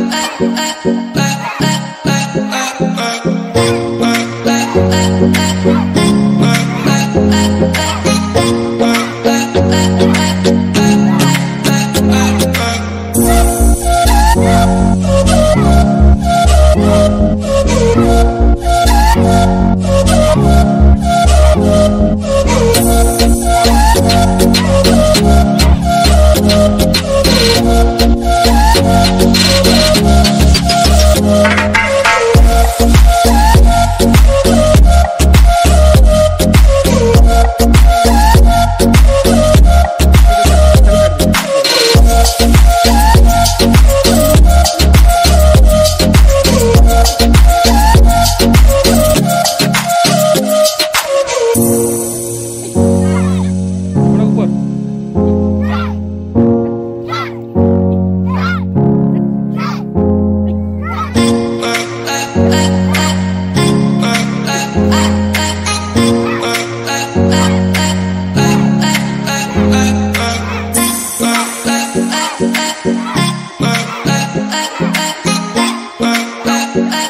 ah, ah, ah.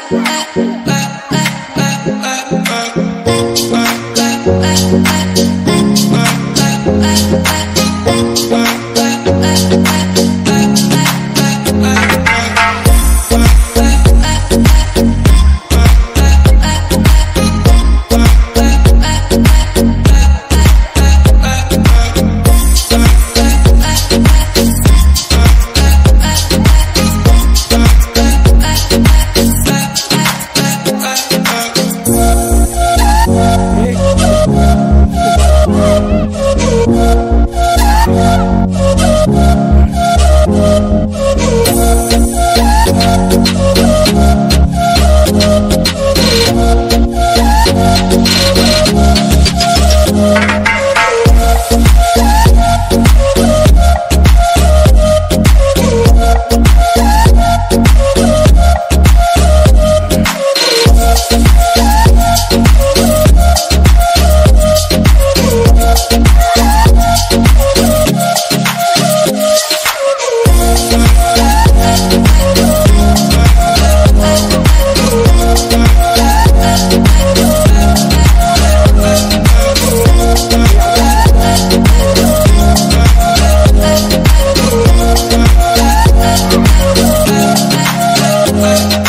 Bye. Bye.